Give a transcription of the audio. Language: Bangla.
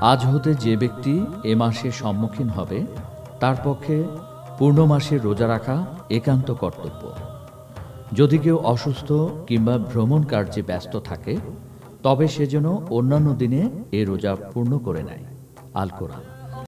আজ হতে যে ব্যক্তি এ মাসের সম্মুখীন হবে, তার পক্ষে পূর্ণ মাসে রোজা রাখা একান্ত কর্তব্য। যদি কেউ অসুস্থ কিংবা ভ্রমণ কার্যে ব্যস্ত থাকে, তবে সে যেন অন্যান্য দিনে এ রোজা পূর্ণ করে নেয়। আল কোরআন।